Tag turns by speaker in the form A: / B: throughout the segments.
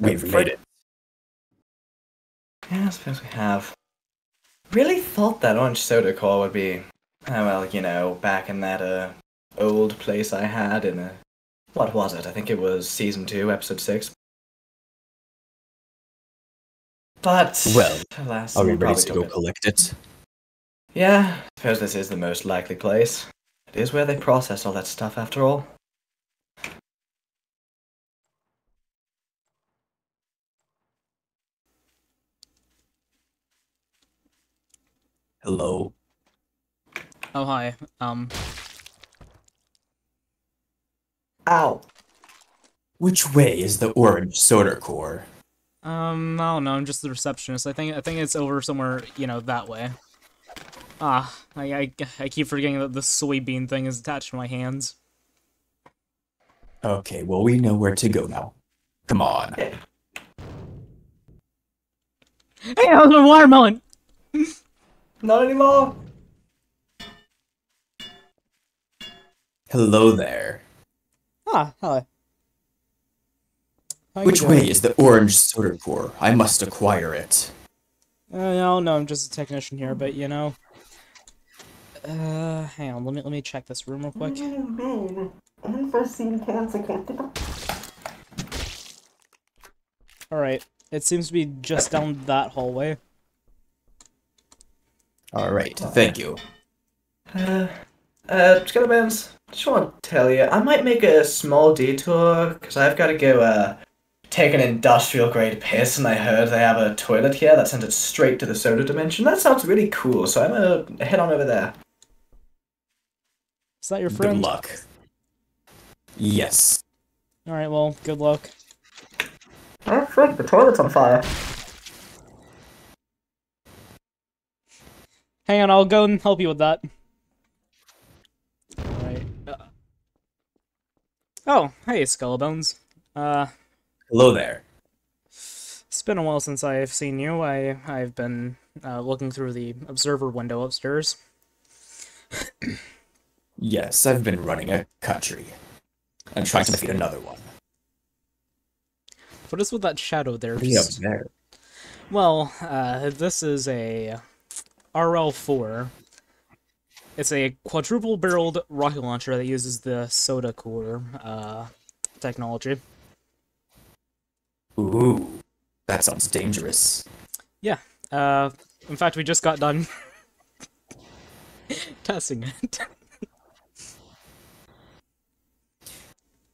A: We've made it.
B: Yeah, I suppose we have. Really thought that orange soda core would be, oh, well, you know, back in that uh, old place I had in a. What was it? I think it was season 2, episode 6. But.
A: Well,
B: alas,
A: Are we
B: we
A: ready to go
B: it.
A: collect it?
B: Yeah, I suppose this is the most likely place. It is where they process all that stuff, after all.
A: Hello.
C: Oh hi. Um.
B: Ow!
A: Which way is the orange soda core?
C: Um. I don't know. I'm just the receptionist. I think. I think it's over somewhere. You know, that way. Ah. I. I, I keep forgetting that the soybean thing is attached to my hands.
A: Okay, well we know where to go now. Come on.
C: Hey, how's the watermelon?
B: Not anymore!
A: Hello there.
C: Ah. hello. How you
A: Which
C: doing?
A: way is the orange soda core? I must acquire it.
C: Uh, no, no, I'm just a technician here, but you know. Uh, hang on. Let me let me check this room real quick. All right. It seems to be just down that hallway.
A: Alright, thank you.
B: Uh, uh, Skeletons, just want to tell you, I might make a small detour, because I've got to go, uh, take an industrial grade piss, and I heard they have a toilet here that sends it straight to the soda dimension. That sounds really cool, so I'm gonna head on over there.
C: Is that your friend?
A: Good luck. Yes.
C: All right. Well, good luck.
B: Oh, frick, the toilet's on fire.
C: Hang on, I'll go and help you with that. Alright. Uh... Oh, hey, Skullbones. Uh,
A: Hello there.
C: it's been a while since I've seen you. I, I've been uh, looking through the observer window upstairs.
A: Yes, I've been running a country. And trying to defeat another one.
C: What is with that shadow there?
A: What do you have
C: Just-
A: there?
C: Well, uh, this is a RL4. It's a quadruple barreled rocket launcher that uses the soda cooler uh, technology.
A: Ooh, that sounds dangerous.
C: Yeah. Uh, in fact, we just got done testing it.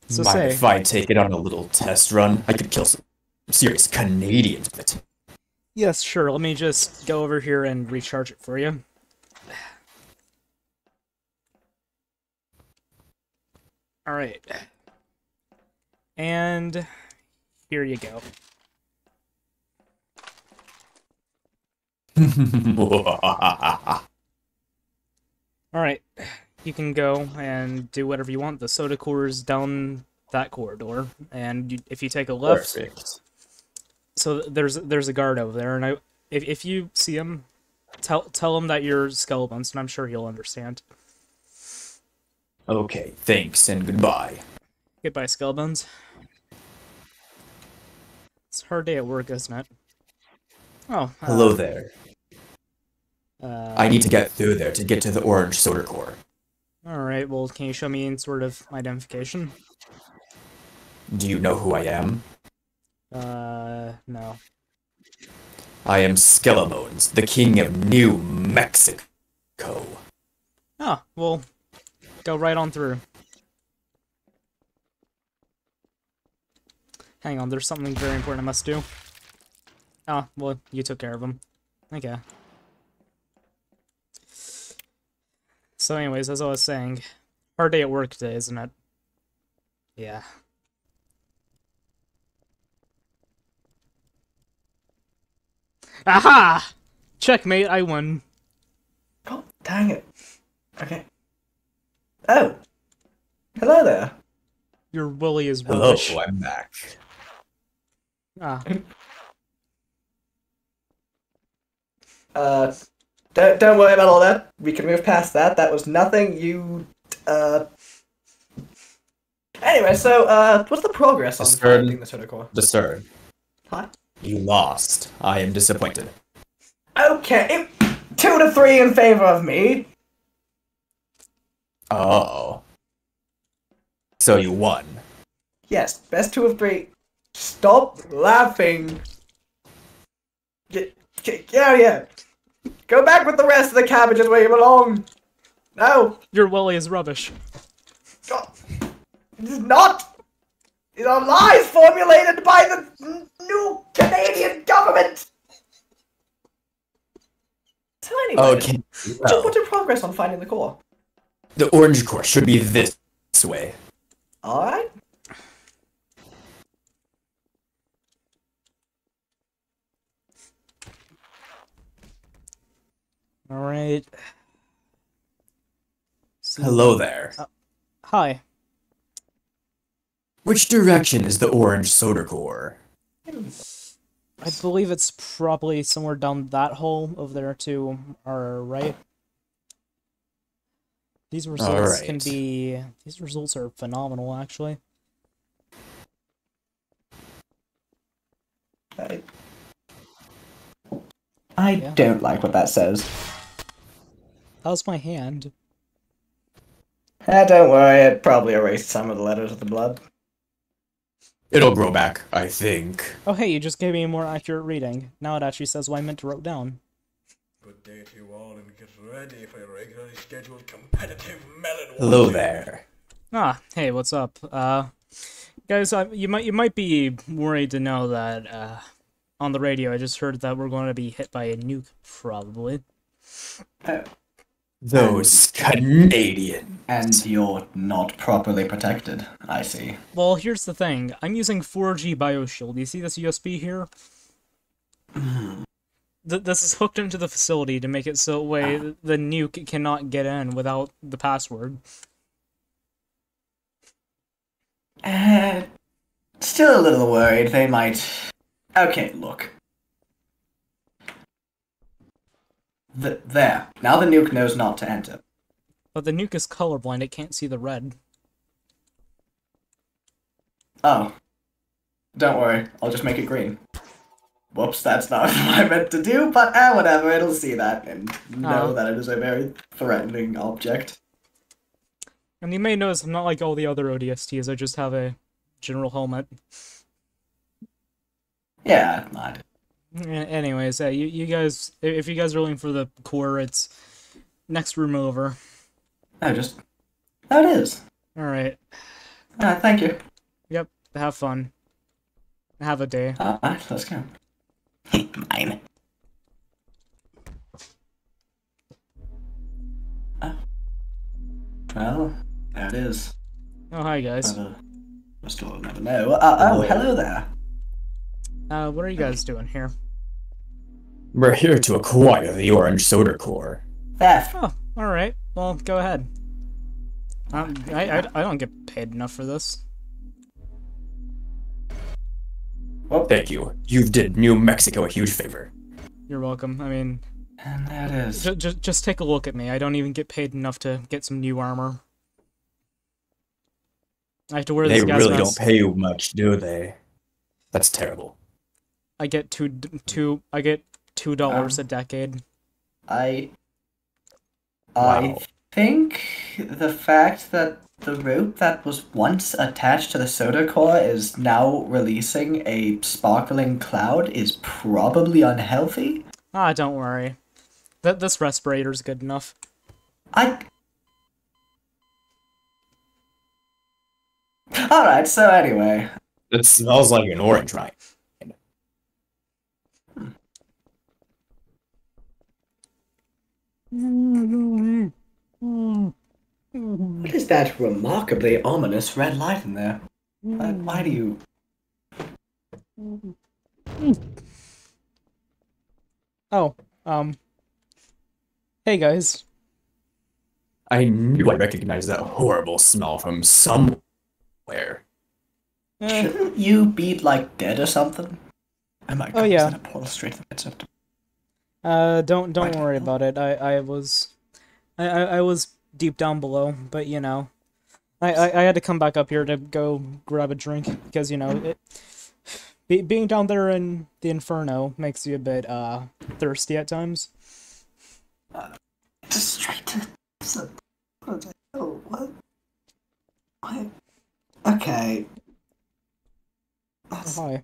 C: so
A: Mind
C: say,
A: if I take it on a little test run? I could kill some serious Canadians with it.
C: Yes, sure. Let me just go over here and recharge it for you. All right. And here you go. All right. You can go and do whatever you want. The soda core is down that corridor, and you, if you take a left,
A: Perfect.
C: So there's there's a guard over there, and I if if you see him, tell tell him that you're Skullbones, and I'm sure he'll understand.
A: Okay, thanks and goodbye.
C: Goodbye, Skullbones. It's a hard day at work, isn't it? Oh, uh,
A: Hello there.
C: Uh,
A: I need to get through there to get to the orange soda core.
C: all right. Well, can you show me any sort of identification?
A: Do you know who I am?
C: Uh, no.
A: I am Skelemones, the king of New Mexico.
C: Oh, well, go right on through. Hang on, there's something very important I must do. Oh, well, you took care of him. Okay. So anyways, as I was saying, hard day at work today, isn't it? Yeah. Aha! Checkmate, I won.
B: Oh, dang it. Okay. Oh. Hello there.
C: Your willy is
A: Hello,
C: rubbish.
A: I'm back.
C: Ah,
B: Uh, don't, don't worry about all that. We can move past that. That was nothing. You, uh... Anyway, so, uh, what's the progress on
A: Discern.
B: finding the soda core?
A: Discern.
B: Hi.
A: You lost. I am disappointed.
B: Okay, two to three in favor of me.
A: Oh. So you won.
B: Yes, best two of three. Stop laughing. Get, get, get out of here. Go back with the rest of the cabbages where you belong. No,
C: Your Willy is rubbish.
B: God. It is not. These are lies formulated by the new Canadian government. So anyway,
A: Okay.
B: just
A: well,
B: put in progress on finding the core.
A: the orange core should be this way.
B: All right.
C: All right.
A: Hello there.
C: Uh, hi.
A: Which direction is the orange soda core?
C: I believe it's probably somewhere down that hole over there to our right. These results can be. These results are phenomenal, actually.
B: I, I
C: Yeah.
B: don't like what that says.
C: How's my hand?
B: Eh, don't worry, it probably erased some of the letters of the blood.
A: It'll grow back, I think.
C: Oh, hey, you just gave me a more accurate reading. Now it actually says what I meant to wrote down.
D: Good day to you all and get ready for your regularly scheduled competitive melon
A: Hello
D: watching.
A: there.
C: Ah, hey, what's up? Uh, guys, uh, you might you might be worried to know that uh, on the radio I just heard that we're going to be hit by a nuke, probably.
A: Those Canadian.
B: And you're not properly protected, I see.
C: Well, here's the thing. I'm using 4G BioShield. You see this USB here? Th- this is hooked into the facility to make it so way th- the nuke cannot get in without the password.
B: Uh, still a little worried they might. Okay, look. Th- there. Now the nuke knows not to enter.
C: But the nuke is colorblind, it can't see the red.
B: Oh. Don't worry, I'll just make it green. Whoops, that's not what I meant to do, but eh, whatever, it'll see that and know
C: Oh.
B: that it is a very threatening object.
C: And you may notice I'm not like all the other ODSTs, I just have a general helmet.
B: Yeah, not.
C: Anyways, uh, you, you guys, if you guys are looking for the core, it's next room over.
B: No, just. That is.
C: Alright,
B: Uh, thank you.
C: yep, have fun. Have a day.
B: Alright, let's go. Mine. Oh. Well, there it is.
C: Oh, hi guys.
B: I still never know. Uh, oh, hello there.
C: Uh, what are you guys doing here?
A: We're here to acquire the orange soda core.
B: There.
C: Oh, alright. Well, go ahead. Um, I, I, I don't get paid enough for this.
B: Well,
A: Thank you. You did New Mexico a huge favor.
C: You're welcome. I mean,
B: and that is it is.
C: j- j- just take a look at me. I don't even get paid enough to get some new armor. I have to wear
A: They
C: this guy's
A: really
C: mask.
A: don't pay you much, do they? That's terrible.
C: I get two, two. I get two dollars
B: Um,
C: a decade.
B: I.
A: Wow.
B: I think the fact that the rope that was once attached to the soda core is now releasing a sparkling cloud is probably unhealthy.
C: Ah, don't worry. Th- this respirator's good enough.
B: I. Alright, so anyway.
A: It smells like an orange wine.
B: What is that remarkably ominous red light in there? Why, why do you.
C: Oh, um. Hey guys.
A: I knew I recognized that horrible smell from somewhere.
C: Eh,
B: Shouldn't you be, like, dead or something? Oh my god,
C: yeah.
B: is that a portal straight to the pits of
C: uh, don't don't
B: What?
C: worry about it. I I was, I I, I was deep down below, but you know, I, I I had to come back up here to go grab a drink because you know it. be- being down there in the inferno makes you a bit uh thirsty at times.
B: Just straight to. so- What the hell? What? What? Okay.
C: Oh, hi.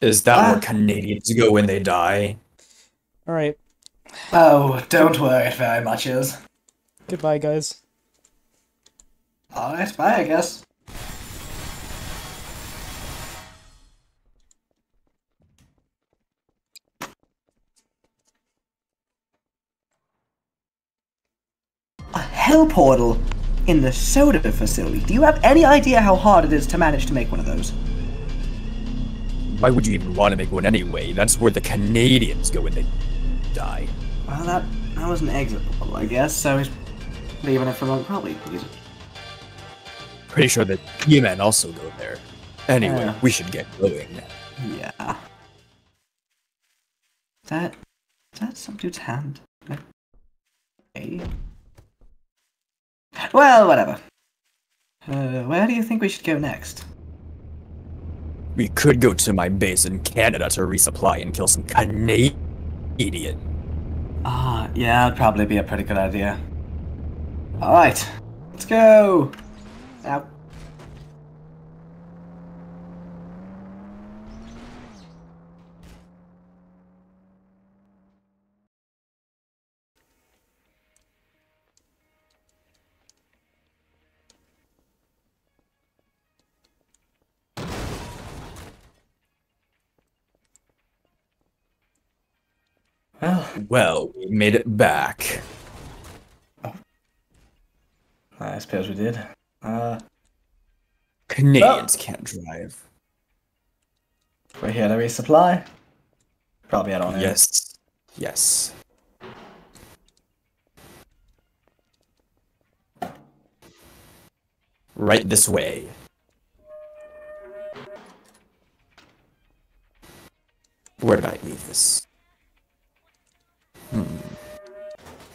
A: Is that
B: Ah.
A: where Canadians go when they die?
C: All right.
B: oh, don't worry, it very much is.
C: Goodbye, guys.
B: Alright, bye, I guess. A hell portal in the soda facility. Do you have any idea how hard it is to manage to make one of those?
A: Why would you even want to make one anyway? That's where the Canadians go when they die.
B: Well, that that was an exit portal, I guess. So he's leaving it for long. Probably use.
A: Pretty sure that He-Man also go there. Anyway,
B: Yeah.
A: we should get going.
B: Yeah. That is that some dude's hand? Okay. Well, whatever. Uh, where do you think we should go next?
A: We could go to my base in Canada to resupply and kill some Canadian.
B: Ah, yeah, that'd probably be a pretty good idea. All right, let's go. Now. Well,
A: Well, we made it back.
B: I suppose we did. Uh,
A: Canadians can't drive.
B: we're here to resupply. Probably head on in.
A: Yes. Yes. Right this way. Where did I leave this? Hmm.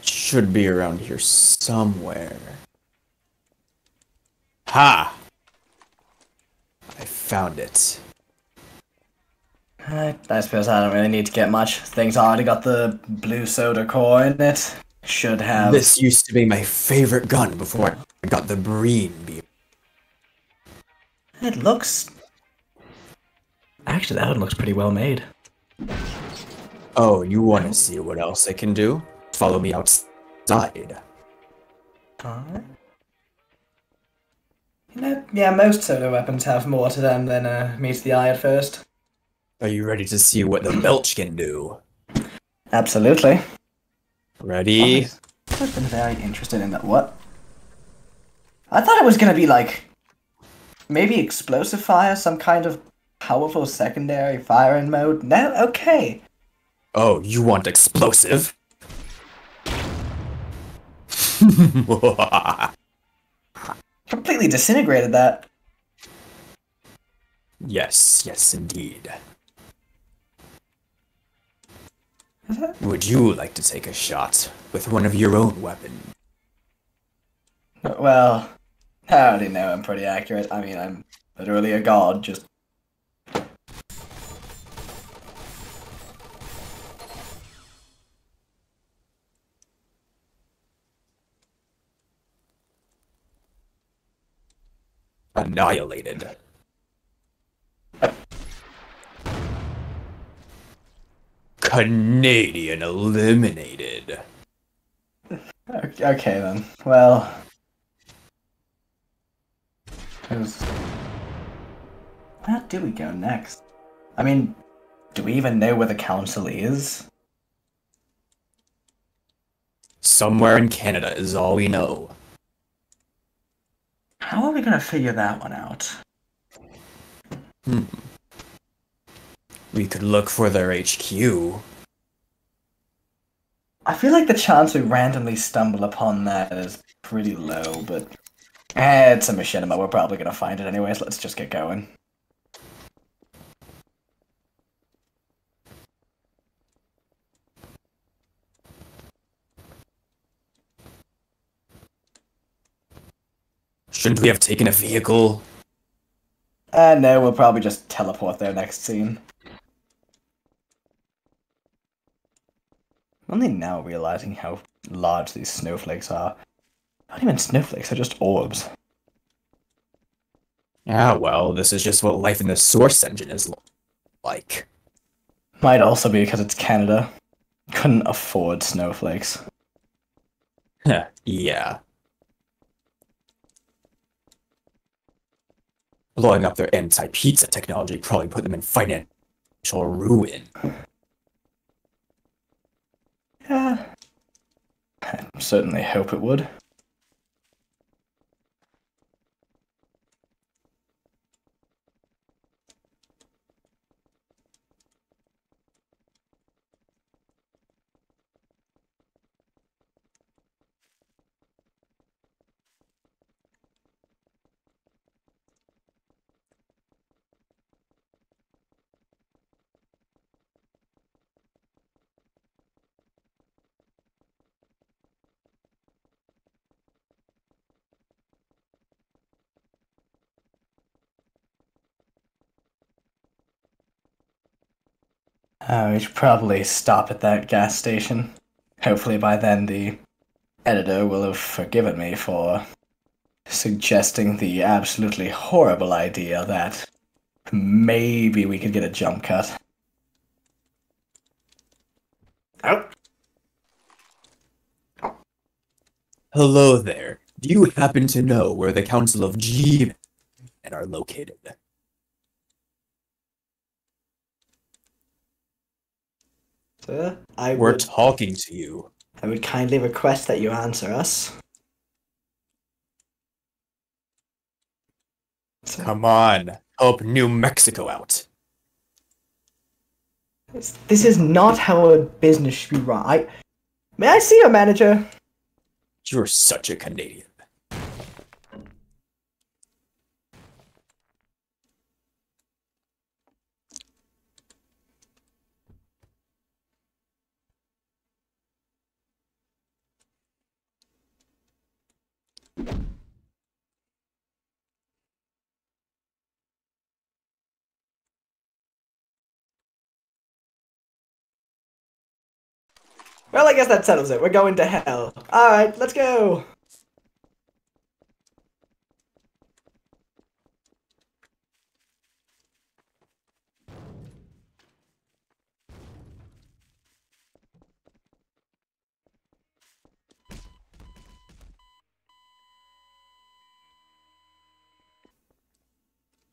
A: Should be around here somewhere. Ha! I found it.
B: I, I suppose I don't really need to get much. Thing's I already got the blue soda core in it. Should have.
A: This used to be my favorite gun before I got the Breen beam.
B: It looks. Actually, that one looks pretty well made.
A: Oh, you want to see what else I can do? Follow me outside.
B: Alright. You know, yeah, most soda weapons have more to them than uh, meets the eye at first.
A: Are you ready to see what the Belch can do?
B: Absolutely.
A: Ready?
B: I've been very interested in that. What? I thought it was gonna be like maybe explosive fire, some kind of powerful secondary firing mode. No, okay.
A: Oh, you want explosive?
B: Completely disintegrated that.
A: yes, yes, indeed. Would you like to take a shot with one of your own weapons?
B: Well, I already know I'm pretty accurate. I mean, I'm literally a god. Just
A: Annihilated. Canadian eliminated.
B: okay, then. Well, where do we go next? I mean, do we even know where the council is?
A: Somewhere in Canada is all we know.
B: How are we gonna figure that one out?
A: Hmm. We could look for their HQ.
B: I feel like the chance we randomly stumble upon that is pretty low, but eh, it's a machinima. We're probably gonna find it anyways. Let's just get going.
A: Shouldn't we have taken a vehicle?
B: Uh, no, we'll probably just teleport there next scene. Only now realizing how large these snowflakes are. Not even snowflakes, they're just orbs.
A: Yeah, well, this is just what life in the source engine is like.
B: Might also be because it's Canada. Couldn't afford snowflakes.
A: Heh, yeah. Blowing up their anti-pizza technology probably put them in financial ruin.
B: Yeah. I certainly hope it would. Uh, we should probably stop at that gas station. Hopefully, by then, the editor will have forgiven me for suggesting the absolutely horrible idea that maybe we could get a jump cut. Oh,
A: Hello there. Do you happen to know where the Council of G and are located?
B: Sir, I
A: We're
B: would,
A: talking to you.
B: I would kindly request that you answer us. Sir,
A: Come on, help New Mexico out.
B: This, this is not how a business should be run. I, may I see your manager?
A: You're such a Canadian.
B: Well, I guess that settles it. We're going to hell. All right, let's go.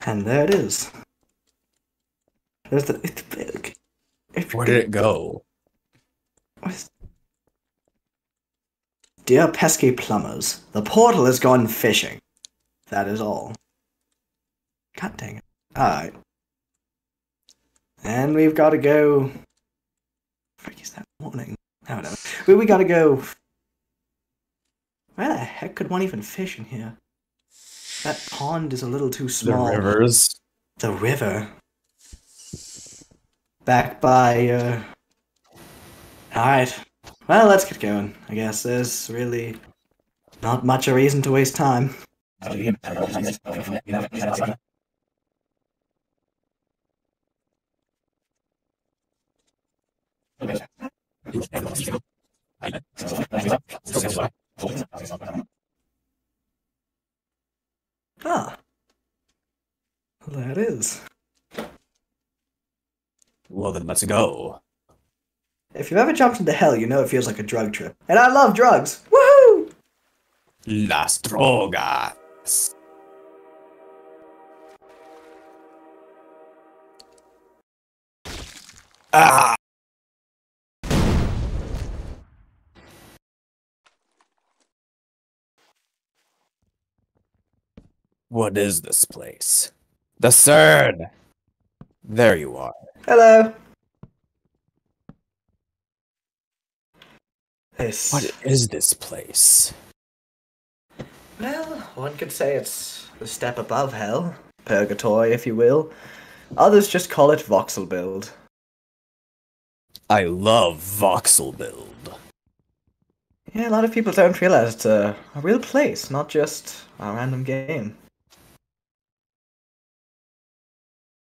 B: And there it is. There's the.
A: Where did it go?
B: Dear pesky plumbers, the portal has gone fishing. That is all. God dang it. Alright. And we've got to go. Frick is that warning? I don't know. We, we gotta go. Where the heck could one even fish in here? That pond is a little too small.
A: The rivers.
B: The river. Back by, uh. Alright. Well, let's get going. I guess there's really not much a reason to waste time. Ah. There it is.
A: Well, then let's go.
B: If you've ever jumped into hell, you know it feels like a drug trip. And I love drugs! Woohoo!
A: Las drogas. Ah! What is this place? The CERN! There you are.
B: Hello. This.
A: What is this place?
B: Well, one could say it's a step above hell. Purgatory, if you will. Others just call it voxel build.
A: I love voxel build.
B: Yeah, a lot of people don't realize it's a, a real place, not just a random game.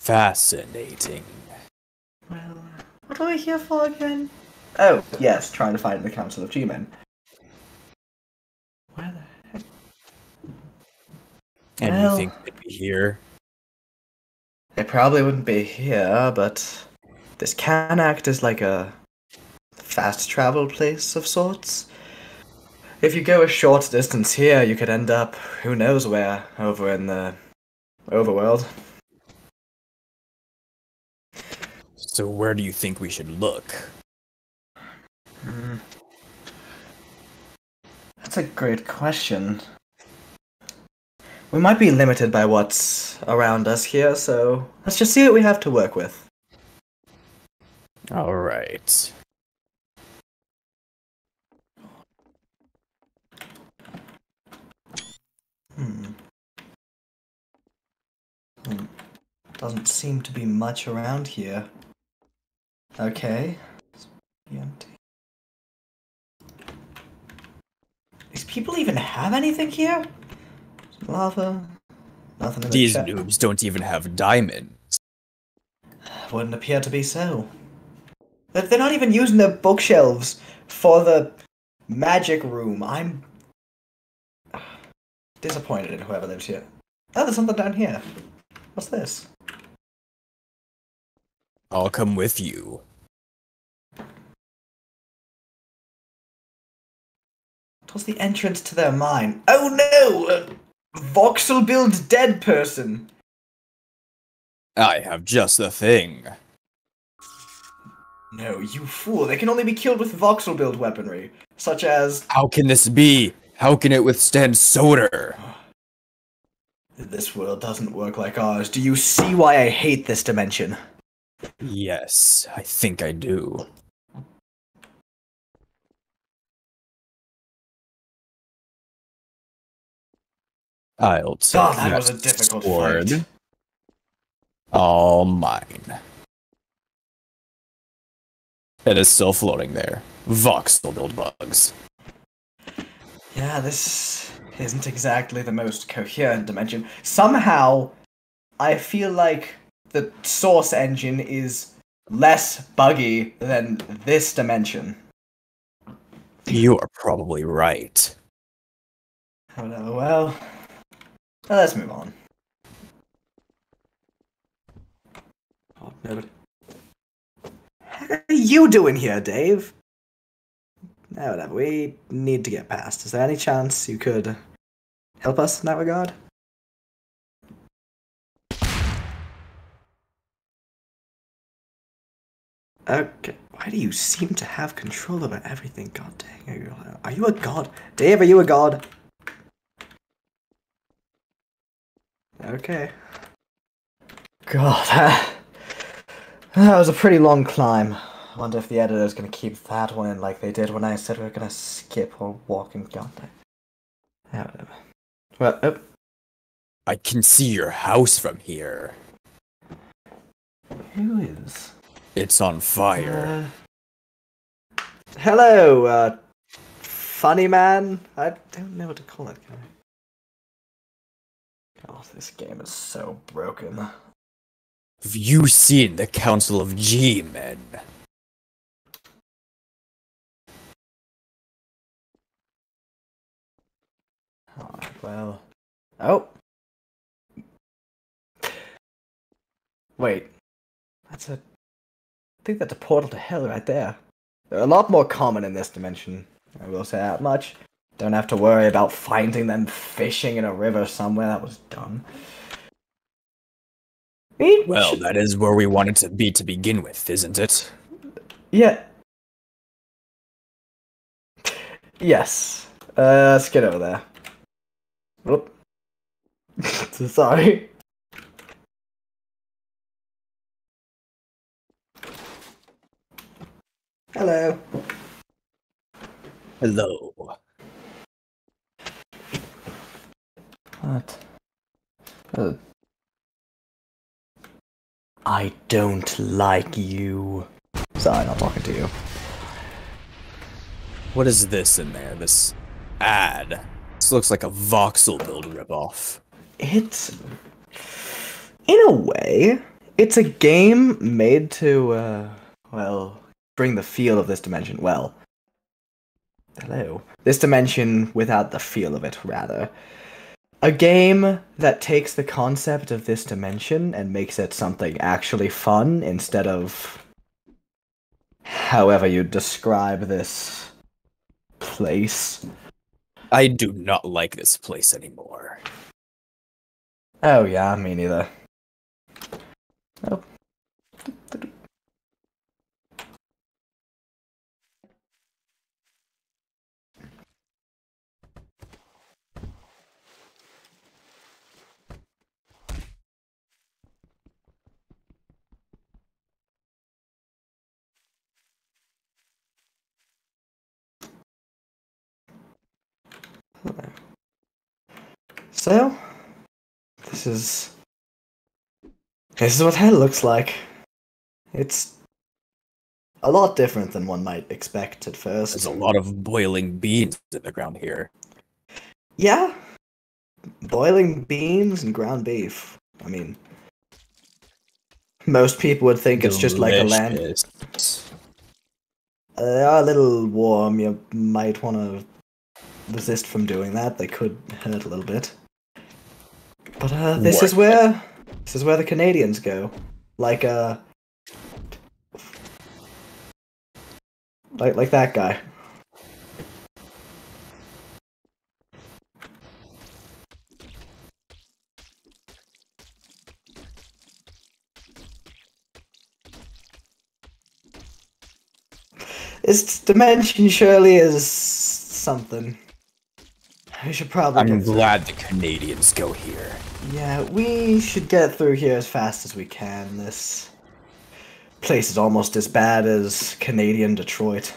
A: Fascinating.
B: Well, what are we here for again? Oh, yes, trying to find the Council of G-Men. Where the heck?
A: And
B: Well-
A: you think they'd be here?
B: It probably wouldn't be here, but this can act as like a fast travel place of sorts. If you go a short distance here, you could end up who knows where over in the overworld.
A: So where do you think we should look?
B: That's a great question. We might be limited by what's around us here, so let's just see what we have to work with.
A: All right.
B: Hmm. Hmm. Doesn't seem to be much around here. Okay. It's empty. These people even have anything here? Lava? Nothing in the
A: These noobs don't even have diamonds.
B: Wouldn't appear to be so. They're they're not even using their bookshelves for the magic room. I'm disappointed in whoever lives here. Oh, there's something down here. What's this?
A: I'll come with you.
B: What's the entrance to their mine? Oh no! Voxel build dead person!
A: I have just the thing.
B: No, you fool. They can only be killed with voxel build weaponry, such as.
A: How can this be? How can it withstand Soder?
B: This world doesn't work like ours. Do you see why I hate this dimension?
A: Yes, I think I do. I'll take
B: God, that was a difficult
A: sword.
B: fight.
A: All mine. It is still floating there. Vox still build bugs.
B: Yeah, this isn't exactly the most coherent dimension. Somehow, I feel like the source engine is less buggy than this dimension.
A: You are probably right.
B: Oh, Whatever, Let's move on. Oh, nobody. What are you doing here, Dave? No, whatever. We need to get past. Is there any chance you could help us in that regard? Okay. Why do you seem to have control over everything? God dang. Are you, are you a god? Dave, are you a god? Okay. God, that, that was a pretty long climb. I wonder if the editor's gonna keep that one in like they did when I said we were gonna skip or walk in contact. Yeah, whatever. Well, oh,
A: I can see your house from here.
B: who is?
A: It's on fire.
B: Uh, hello, uh, funny man. I don't know what to call it. Can Oh, this game is so broken.
A: Have you seen the Council of G-Men?
B: Alright, well. Oh! Wait. That's a. I think that's a portal to hell right there. They're a lot more common in this dimension. I will say that much. Don't have to worry about finding them fishing in a river somewhere. That was dumb. We
A: Well,
B: should-
A: that is where we wanted to be to begin with, isn't it?
B: Yeah. Yes. Uh, let's get over there. Whoop. Sorry. Hello.
A: Hello.
B: What? I don't like you. Sorry, not talking to you.
A: What is this in there? This ad. This looks like a voxel build ripoff.
B: It, in a way, it's a game made to, uh, well, bring the feel of this dimension. Well, hello. This dimension without the feel of it, rather. A game that takes the concept of this dimension and makes it something actually fun instead of however you describe this place.
A: I do not like this place anymore.
B: Oh yeah, me neither. Oh. So, this is this is what hell looks like. It's a lot different than one might expect at first.
A: There's a lot of boiling beans in the ground here.
B: Yeah, boiling beans and ground beef. I mean, most people would think it's just like a land. Uh, they are a little warm. You might want to resist from doing that. They could hurt a little bit. But uh, this is where this is where the Canadians go. Like uh, like like that guy. This dimension surely is something. We should probably.
A: I'm
B: through.
A: glad the Canadians go here.
B: Yeah, we should get through here as fast as we can. This place is almost as bad as Canadian Detroit.